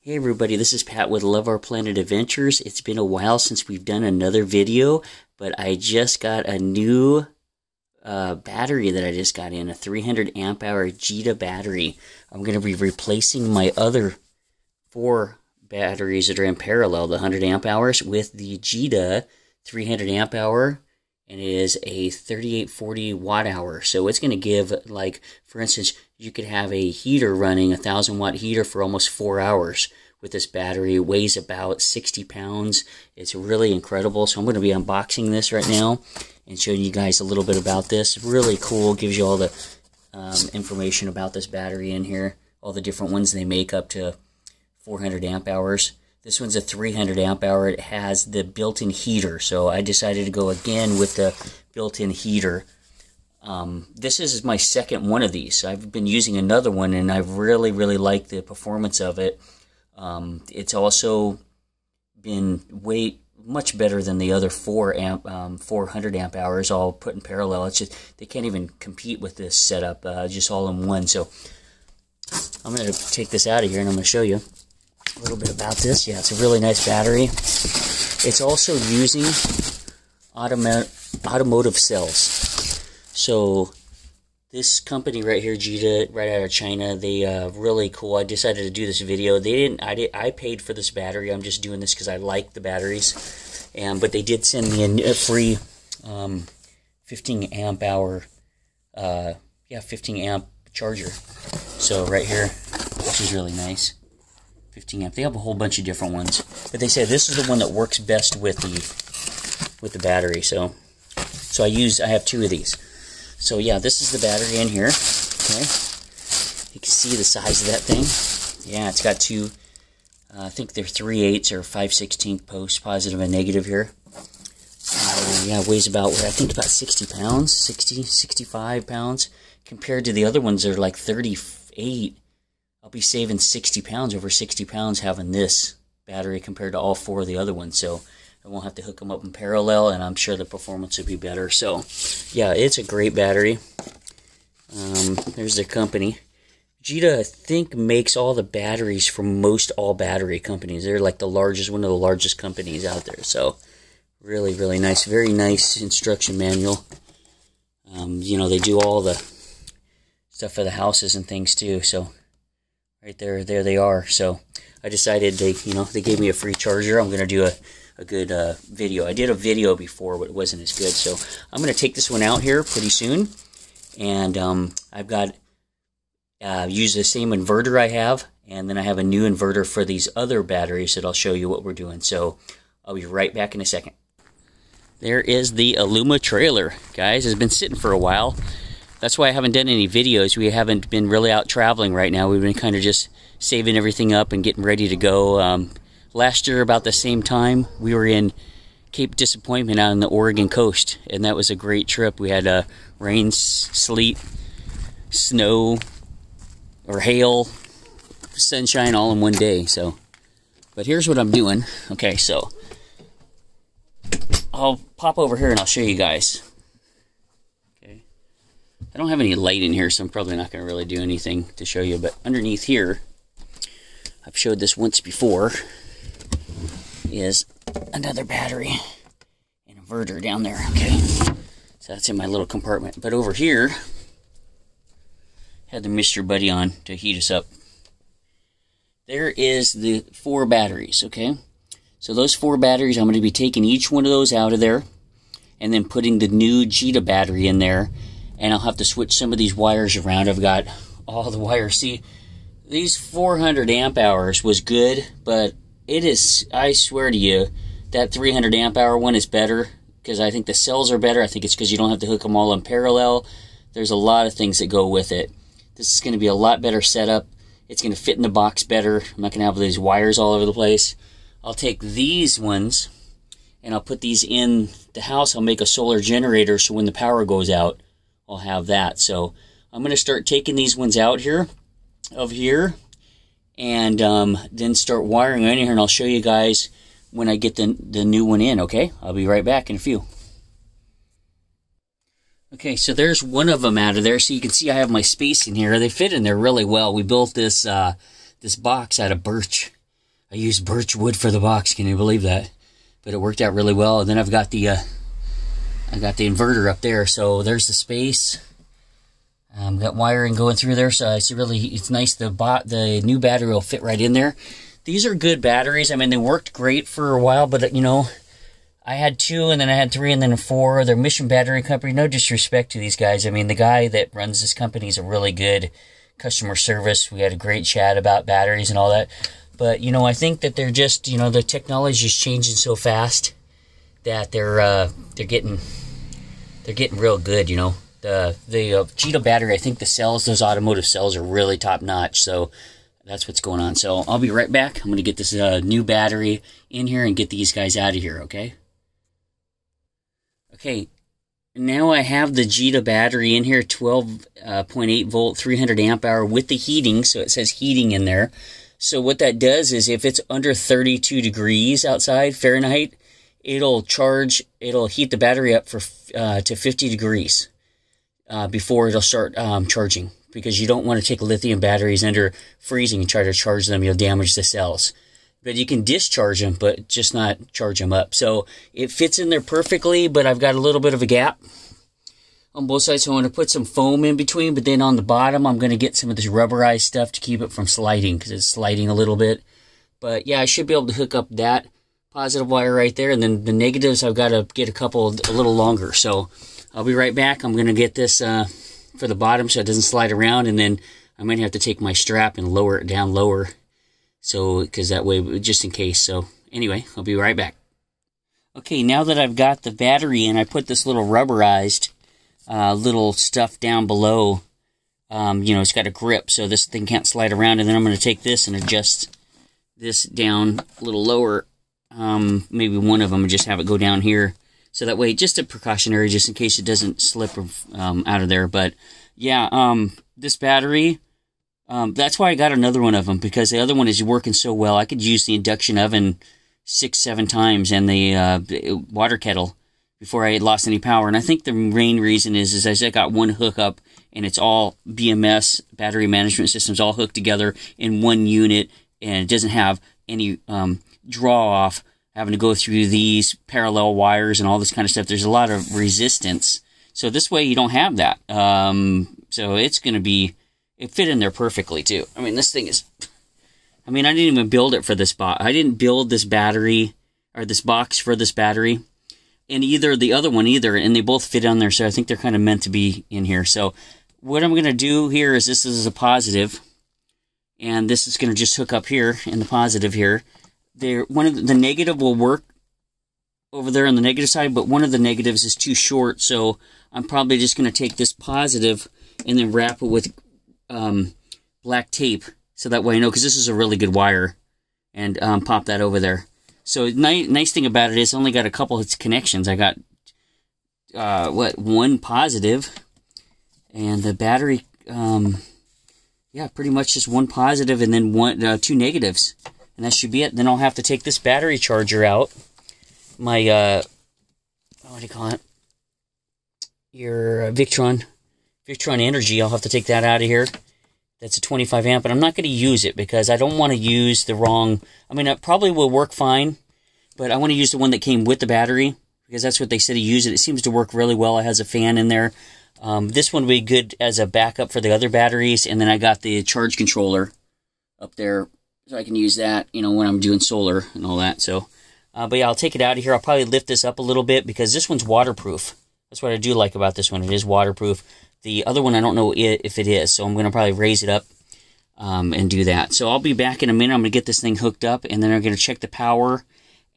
Hey everybody, this is Pat with Love Our Planet Adventures. It's been a while since we've done another video, but I just got a new uh, battery that I just got in, a 300 amp hour Jita battery. I'm going to be replacing my other four batteries that are in parallel, the 100 amp hours, with the Jita 300 amp hour, and it is a 3840 watt hour. So it's going to give, like, for instance, you could have a heater running, a 1000 watt heater for almost four hours with this battery. It weighs about 60 pounds. It's really incredible. So I'm going to be unboxing this right now and showing you guys a little bit about this. Really cool. Gives you all the um, information about this battery in here. All the different ones they make up to 400 amp hours. This one's a 300 amp hour. It has the built-in heater. So I decided to go again with the built-in heater. Um, this is my second one of these. I've been using another one and I've really, really like the performance of it. Um, it's also been way much better than the other four amp, um, 400 amp hours all put in parallel. It's just they can't even compete with this setup, uh, just all in one. So I'm going to take this out of here and I'm going to show you a little bit about this. Yeah, it's a really nice battery. It's also using automotive cells. So this company right here, Jita, right out of China, they uh, really cool. I decided to do this video. They didn't. I did. I paid for this battery. I'm just doing this because I like the batteries, and but they did send me a, a free um, 15 amp hour, uh, yeah, 15 amp charger. So right here, which is really nice. 15 amp. They have a whole bunch of different ones, but they say this is the one that works best with the with the battery. So, so I use. I have two of these. So yeah, this is the battery in here. Okay, you can see the size of that thing. Yeah, it's got two. Uh, I think they're 3 eighths or 5 16 posts, positive and negative here. Uh, yeah, weighs about I think about 60 pounds, 60, 65 pounds. Compared to the other ones, they're like 38. I'll be saving 60 pounds, over 60 pounds having this battery compared to all four of the other ones. So I won't have to hook them up in parallel, and I'm sure the performance will be better. So, yeah, it's a great battery. Um, there's the company. Jita, I think, makes all the batteries for most all battery companies. They're like the largest, one of the largest companies out there. So, really, really nice. Very nice instruction manual. Um, you know, they do all the stuff for the houses and things too. So, right there, there they are. So, I decided they, you know, they gave me a free charger. I'm going to do a a good uh, video. I did a video before, but it wasn't as good. So I'm going to take this one out here pretty soon. And um, I've got uh, use the same inverter I have. And then I have a new inverter for these other batteries that I'll show you what we're doing. So I'll be right back in a second. There is the Aluma trailer, guys. It's been sitting for a while. That's why I haven't done any videos. We haven't been really out traveling right now. We've been kind of just saving everything up and getting ready to go. Um, last year about the same time we were in Cape Disappointment out on the Oregon coast and that was a great trip we had uh, rain sleet snow or hail sunshine all in one day so but here's what I'm doing okay so I'll pop over here and I'll show you guys I don't have any light in here so I'm probably not going to really do anything to show you but underneath here I've showed this once before is another battery and inverter down there. Okay, so that's in my little compartment. But over here, had the Mr. Buddy on to heat us up. There is the four batteries, okay? So those four batteries, I'm going to be taking each one of those out of there and then putting the new Jita battery in there. And I'll have to switch some of these wires around. I've got all the wires. See, these 400 amp hours was good, but it is, I swear to you, that 300 amp hour one is better because I think the cells are better. I think it's because you don't have to hook them all in parallel. There's a lot of things that go with it. This is going to be a lot better setup. It's going to fit in the box better. I'm not going to have these wires all over the place. I'll take these ones and I'll put these in the house. I'll make a solar generator so when the power goes out, I'll have that. So I'm going to start taking these ones out here, of here, and um, then start wiring in here and I'll show you guys when I get the, the new one in, okay? I'll be right back in a few. Okay, so there's one of them out of there. So you can see I have my space in here. They fit in there really well. We built this uh, this box out of birch. I used birch wood for the box. Can you believe that? But it worked out really well. And then I've got the uh, I got the inverter up there. So there's the space. Um, got wiring going through there, so it's really it's nice. The bot the new battery will fit right in there. These are good batteries. I mean, they worked great for a while, but you know, I had two, and then I had three, and then four. They're Mission Battery Company. No disrespect to these guys. I mean, the guy that runs this company is a really good customer service. We had a great chat about batteries and all that. But you know, I think that they're just you know the technology is changing so fast that they're uh, they're getting they're getting real good. You know, the the uh, Jita battery. I think the cells, those automotive cells, are really top notch. So that's what's going on. So I'll be right back. I'm going to get this uh, new battery in here and get these guys out of here. Okay. Okay. Now I have the Jita battery in here, 12.8 uh, volt, 300 amp hour with the heating. So it says heating in there. So what that does is if it's under 32 degrees outside Fahrenheit, it'll charge, it'll heat the battery up for uh, to 50 degrees uh, before it'll start um, charging because you don't want to take lithium batteries under freezing and try to charge them. You'll damage the cells. But you can discharge them, but just not charge them up. So it fits in there perfectly, but I've got a little bit of a gap on both sides. So I'm going to put some foam in between, but then on the bottom, I'm going to get some of this rubberized stuff to keep it from sliding because it's sliding a little bit. But yeah, I should be able to hook up that positive wire right there. And then the negatives, I've got to get a couple a little longer. So I'll be right back. I'm going to get this uh, for the bottom so it doesn't slide around. And then I might have to take my strap and lower it down lower. So, because that way, just in case. So anyway, I'll be right back. Okay, now that I've got the battery in, I put this little rubberized uh, little stuff down below. Um, you know, it's got a grip, so this thing can't slide around. And then I'm going to take this and adjust this down a little lower. Um, maybe one of them and just have it go down here. So that way, just a precautionary, just in case it doesn't slip um, out of there. But yeah, um, this battery, um, that's why I got another one of them because the other one is working so well. I could use the induction oven six, seven times and the uh, water kettle before I had lost any power. And I think the main reason is, is I got one hookup and it's all BMS battery management systems all hooked together in one unit and it doesn't have any um, draw off having to go through these parallel wires and all this kind of stuff. There's a lot of resistance. So this way you don't have that. Um, so it's going to be, it fit in there perfectly too. I mean, this thing is, I mean, I didn't even build it for this box. I didn't build this battery or this box for this battery and either the other one either, and they both fit on there. So I think they're kind of meant to be in here. So what I'm going to do here is this is a positive, and this is going to just hook up here in the positive here. There, one of the, the negative will work over there on the negative side, but one of the negatives is too short, so I'm probably just going to take this positive and then wrap it with um, black tape, so that way I know, because this is a really good wire, and um, pop that over there. So nice, nice thing about it is only got a couple of its connections. I got uh, what one positive, and the battery, um, yeah, pretty much just one positive and then one uh, two negatives, and that should be it. Then I'll have to take this battery charger out. My uh, what do you call it? Your uh, Victron, Victron Energy. I'll have to take that out of here. That's a 25 amp, but I'm not going to use it because I don't want to use the wrong. I mean, it probably will work fine, but I want to use the one that came with the battery because that's what they said to use it. It seems to work really well. It has a fan in there. Um, this one would be good as a backup for the other batteries, and then I got the charge controller up there, so I can use that, you know, when I'm doing solar and all that. So, uh, but yeah, I'll take it out of here. I'll probably lift this up a little bit because this one's waterproof. That's what I do like about this one. It is waterproof. The other one, I don't know if it is, so I'm going to probably raise it up um, and do that. So I'll be back in a minute. I'm going to get this thing hooked up, and then I'm going to check the power.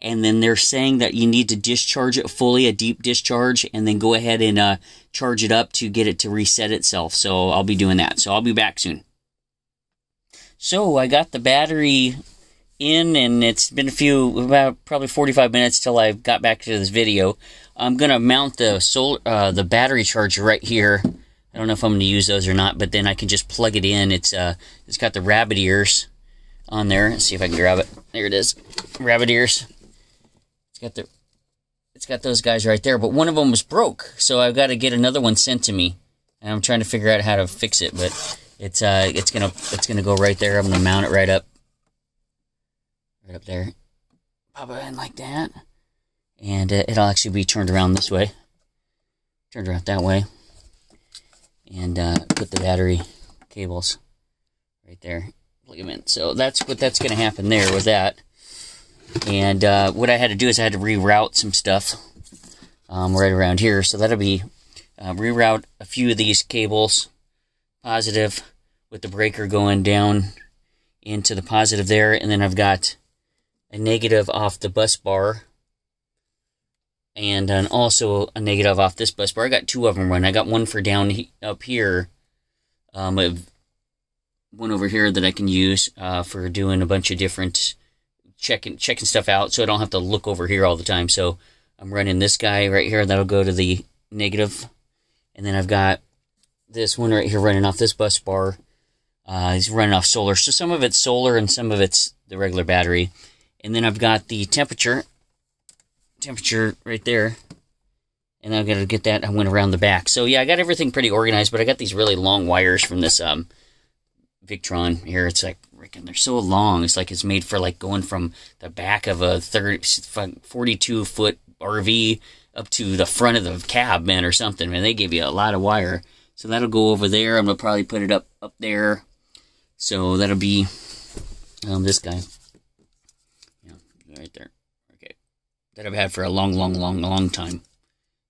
And then they're saying that you need to discharge it fully, a deep discharge, and then go ahead and uh, charge it up to get it to reset itself. So I'll be doing that. So I'll be back soon. So I got the battery in, and it's been a few, about probably 45 minutes till I got back to this video. I'm gonna mount the solar, uh, the battery charger right here I don't know if I'm to use those or not, but then I can just plug it in. It's uh, it's got the rabbit ears on there. Let's see if I can grab it. There it is, rabbit ears. It's got the, it's got those guys right there. But one of them was broke, so I've got to get another one sent to me. And I'm trying to figure out how to fix it, but it's uh, it's gonna it's gonna go right there. I'm gonna mount it right up, right up there. Pop it in like that. And uh, it'll actually be turned around this way. Turned around that way. And uh, put the battery cables right there. Plug them in. So that's what that's to happen there with that. And uh, what I had to do is I had to reroute some stuff um, right around here. So that'll be uh, reroute a few of these cables, positive, with the breaker going down into the positive there. And then I've got a negative off the bus bar and then also a negative off this bus bar. I got two of them running. I got one for down he up here, um, one over here that I can use uh, for doing a bunch of different checking checking stuff out, so I don't have to look over here all the time. So I'm running this guy right here. That'll go to the negative, and then I've got this one right here running off this bus bar. Uh, he's running off solar, so some of it's solar and some of it's the regular battery. And then I've got the temperature, temperature right there. And I've got to get that. I went around the back. So yeah, I got everything pretty organized, but I got these really long wires from this um, Victron here. It's like, freaking, they're so long. It's like it's made for like going from the back of a 30, 42 foot RV up to the front of the cab, man, or something. Man, they give you a lot of wire. So that'll go over there. I'm gonna probably put it up up there. So that'll be um, this guy right there. Okay. That I've had for a long, long, long, long time.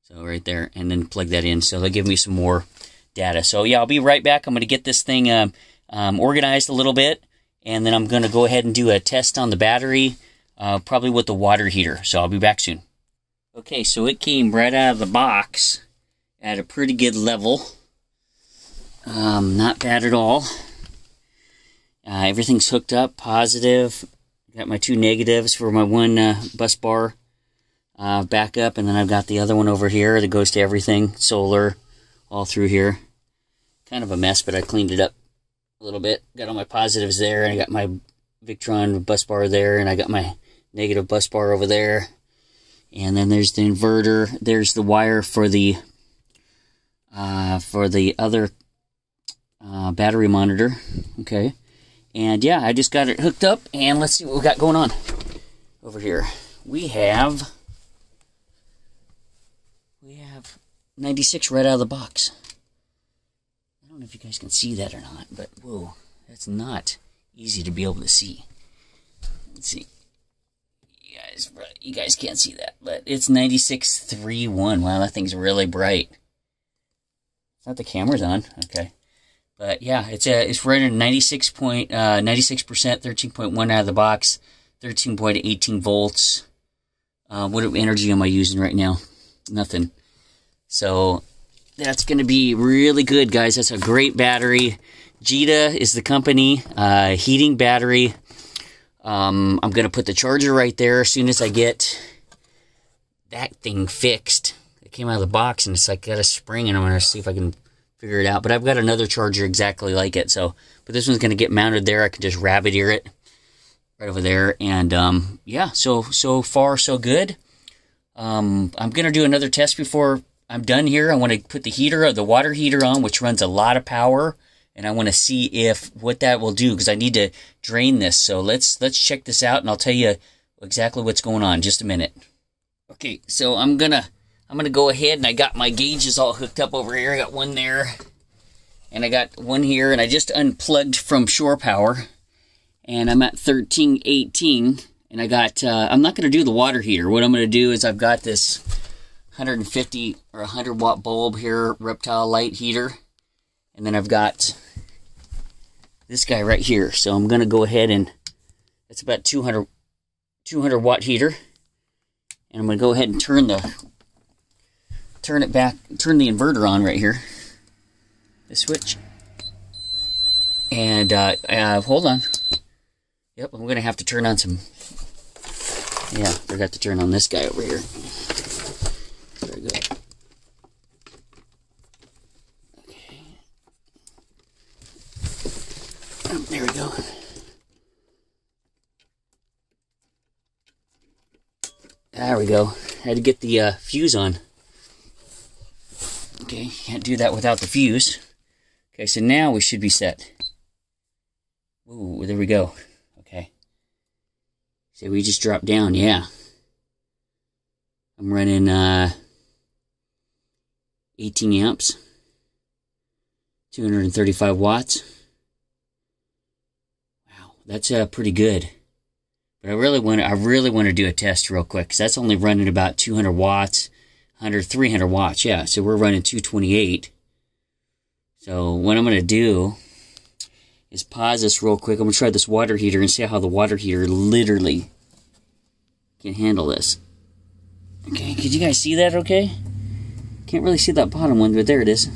So right there, and then plug that in. So they'll give me some more data. So yeah, I'll be right back. I'm going to get this thing um, um, organized a little bit, and then I'm going to go ahead and do a test on the battery, uh, probably with the water heater. So I'll be back soon. Okay, so it came right out of the box at a pretty good level. Um, not bad at all. Uh, everything's hooked up, positive, Got my two negatives for my one uh, bus bar uh, backup, and then I've got the other one over here that goes to everything, solar, all through here. Kind of a mess, but I cleaned it up a little bit. Got all my positives there, and I got my Victron bus bar there, and I got my negative bus bar over there. And then there's the inverter. There's the wire for the uh, for the other uh, battery monitor. Okay. And yeah, I just got it hooked up, and let's see what we got going on over here. We have we have 96 right out of the box. I don't know if you guys can see that or not, but whoa, that's not easy to be able to see. Let's see. You guys, you guys can't see that, but it's 96.31. Wow, that thing's really bright. Not the camera's on. Okay. But yeah, it's a, it's running 96 point, uh, 96%, 13.1 out of the box, 13.18 volts. Uh, what energy am I using right now? Nothing. So that's going to be really good, guys. That's a great battery. Jita is the company, uh, heating battery. Um, I'm going to put the charger right there as soon as I get that thing fixed. It came out of the box and it's like got a spring and I'm going to see if I can figure it out. But I've got another charger exactly like it. So, but this one's going to get mounted there. I can just rabbit ear it right over there. And um, yeah, so so far so good. Um, I'm going to do another test before I'm done here. I want to put the heater, the water heater on, which runs a lot of power. And I want to see if what that will do because I need to drain this. So let's let's check this out, and I'll tell you exactly what's going on. Just a minute. Okay, so I'm gonna I'm going to go ahead and I got my gauges all hooked up over here. I got one there and I got one here and I just unplugged from shore power and I'm at 1318 and I got, uh, I'm not going to do the water heater. What I'm going to do is I've got this 150 or 100 watt bulb here, reptile light heater. And then I've got this guy right here. So I'm going to go ahead and it's about 200, 200 watt heater. And I'm going to go ahead and turn the turn it back, turn the inverter on right here. The switch. And, uh, uh, hold on. Yep, I'm gonna have to turn on some, yeah, forgot to turn on this guy over here. Very good. Okay. Oh, there we go. There we go. Had to get the uh, fuse on. Okay, can't do that without the fuse. Okay, so now we should be set. Ooh, there we go. Okay. So we just dropped down, yeah. I'm running uh, 18 amps, 235 watts. Wow, that's uh, pretty good. But I really want to, I really want to do a test real quick because that's only running about 200 watts, 100, 300 watts. Yeah, so we're running 228. So what I'm going to do is pause this real quick. I'm going to try this water heater and see how the water heater literally can handle this. Okay, could you guys see that okay? Can't really see that bottom one, but there it is.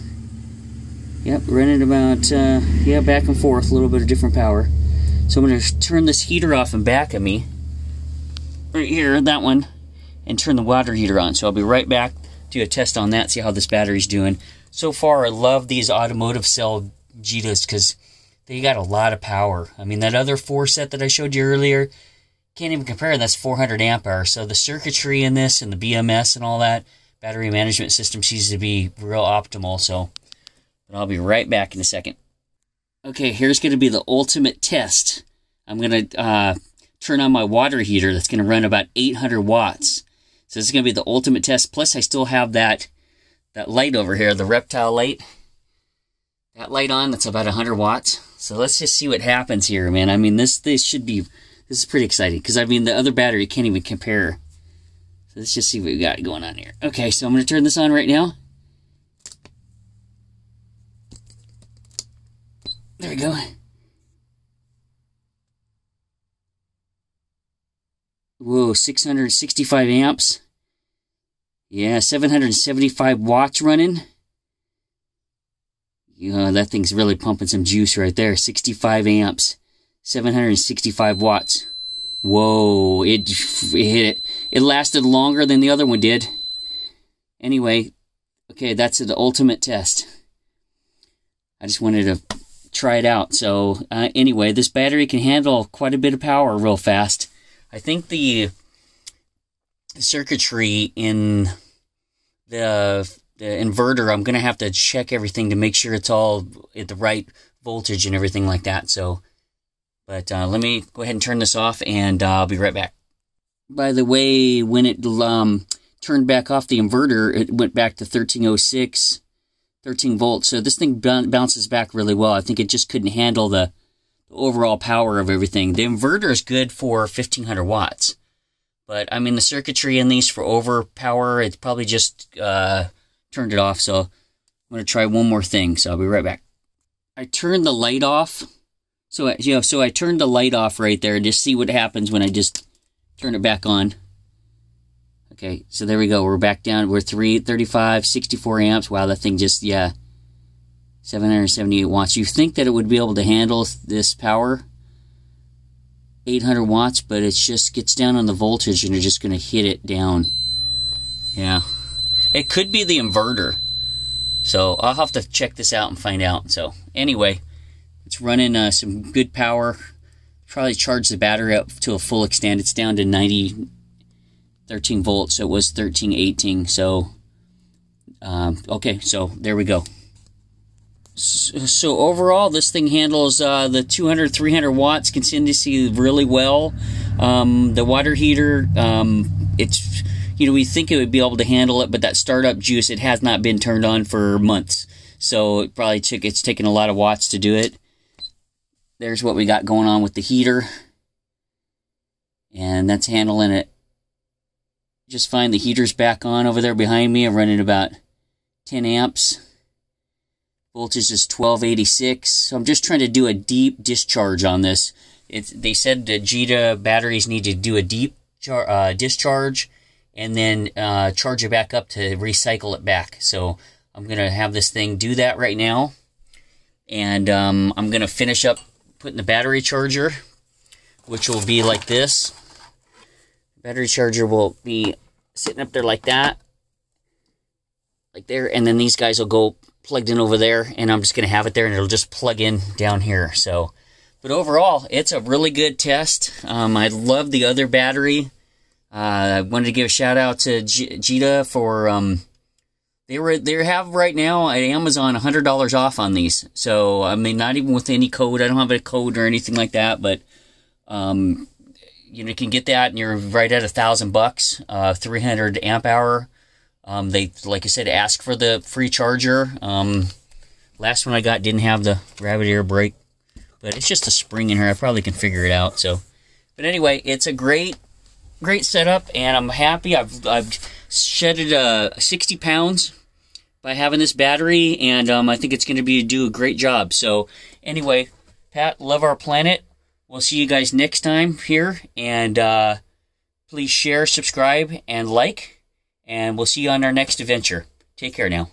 Yep, running about, uh, yeah, back and forth, a little bit of different power. So I'm going to turn this heater off and back of me, right here, that one, and turn the water heater on. So I'll be right back, do a test on that, see how this battery's doing. So far, I love these automotive cell Jitas because they got a lot of power. I mean, that other four set that I showed you earlier, can't even compare. That's 400 amp hour. So the circuitry in this and the BMS and all that battery management system seems to be real optimal. So, but I'll be right back in a second. Okay, here's going to be the ultimate test. I'm going to uh, turn on my water heater that's going to run about 800 watts. So this is going to be the ultimate test. Plus, I still have that that light over here, the reptile light. That light on, that's about 100 watts. So let's just see what happens here, man. I mean, this this should be this is pretty exciting because I mean the other battery can't even compare. So let's just see what we got going on here. Okay, so I'm going to turn this on right now. There we go. Whoa, 665 amps. Yeah, 775 watts running. Yeah, that thing's really pumping some juice right there. 65 amps. 765 watts. Whoa, it, it hit it. It lasted longer than the other one did. Anyway, okay, that's the ultimate test. I just wanted to try it out. So, uh, anyway, this battery can handle quite a bit of power real fast. I think the circuitry in the the inverter, I'm to have to check everything to make sure it's all at the right voltage and everything like that. So, but uh, let me go ahead and turn this off and uh, I'll be right back. By the way, when it um, turned back off the inverter, it went back to 1306, 13 volts. So this thing bounces back really well. I think it just couldn't handle the, the overall power of everything. The inverter is good for 1500 watts. But I mean, the circuitry in these for overpower, it's probably just uh, turned it off. So I'm going to try one more thing. So I'll be right back. I turned the light off so, you know, so I turned the light off right there and just see what happens when I just turn it back on. Okay, so there we go. We're back down. We're 335, 64 amps. Wow, that thing just, yeah, 778 watts. You think that it would be able to handle this power? 800 watts, but it just gets down on the voltage and you're just going to hit it down. Yeah. It could be the inverter. So I'll have to check this out and find out. So anyway, it's running uh, some good power. Probably charge the battery up to a full extent. It's down to 90, 13 volts. So it was 13, 18. So, um, okay, so there we go. So, overall, this thing handles uh, the 200, 300 watts consistency really well. Um, the water heater, um, it's you know we think it would be able to handle it, but that startup juice it has not been turned on for months, so it probably took it's taken a lot of watts to do it. There's what we got going on with the heater. And that's handling it just fine. The heater's back on over there behind me. I'm running about 10 amps. Voltage is 1286. So I'm just trying to do a deep discharge on this. It's, they said that Jita batteries need to do a deep uh, discharge and then uh, charge it back up to recycle it back. So I'm going to have this thing do that right now. And um, I'm going to finish up putting the battery charger, which will be like this. Battery charger will be sitting up there like that. Like there. And then these guys will go plugged in over there. And I'm just going to have it there and it'll just plug in down here. So, but overall, it's a really good test. Um, I love the other battery. Uh, I wanted to give a shout out to Jita for um, they were they have right now at Amazon hundred dollars off on these. So I mean, not even with any code. I don't have a code or anything like that. But um, you know you can get that, and you're right at a thousand bucks, uh, 300 amp hour. Um, they like I said, ask for the free charger. Um, last one I got didn't have the rabbit ear brake, but it's just a spring in here. I probably can figure it out. So, but anyway, it's a great, great setup, and I'm happy. I've I've shedded uh, 60 pounds by having this battery, and um, I think it's going to be do a great job. So anyway, Pat, love our planet. We'll see you guys next time here, and uh, please share, subscribe, and like, and we'll see you on our next adventure. Take care now.